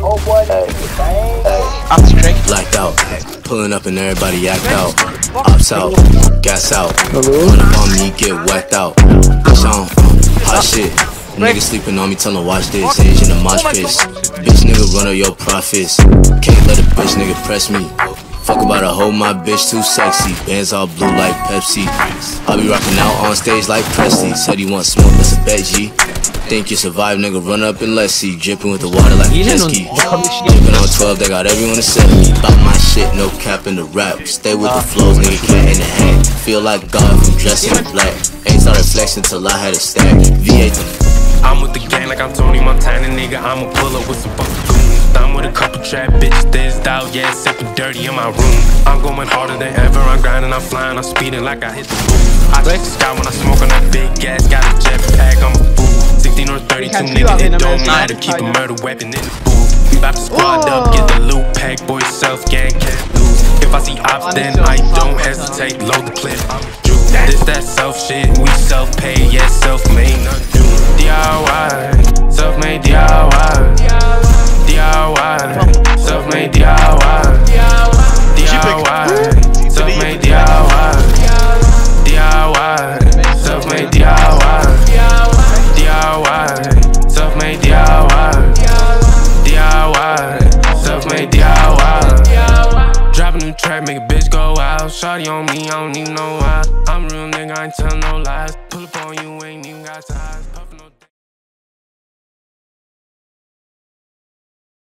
Oh boy, I'm straight. Blacked out, pulling up and everybody act out. Ops out, gas out. Run up on me, get whacked out. Bitch on, hot shit. Nigga sleeping on me, tell him watch this. Age in the mosh pits. Bitch nigga run up your profits. Can't let a bitch nigga press me. Fuck about a hoe, my bitch too sexy. Bands all blue like Pepsi. I be rocking out on stage like Presley. Said he want smoke, that's a bet G. Think you survive, nigga, run up and let's see. Dripping with the water like a jet ski. Dripping on 12, they got everyone to set me. About my shit, no cap in the rap. Stay with the flows, nigga, cat in the hat. Feel like God from dressing in black. Ain't started flexing till I had a stack. V8 I'm with the gang like I'm Tony Montana, nigga. I'ma pull up with some fucking goons. I'm with a couple trap bitches, this out, yeah, sipping dirty in my room. I'm going harder than ever, I'm grinding, I'm flying, I'm speeding like I hit the moon. I touch the sky when I smoke on that big gas, got a jetpack, I'm a fool. 16 or 32, nigga, it don't matter, keep a murder weapon in the booth. We bout to squad up, get the loot pack, boy, self gang, can't lose. If I see ops, then I don't hesitate, load the clip. I'm Jew. This that self shit, we self pay, yeah, self made, none DIY. Drop a new track, make a bitch go out. Shotty on me, I don't even know why. I'm a real nigga, I ain't tellin' no lies. Pull up on you, ain't even got ties.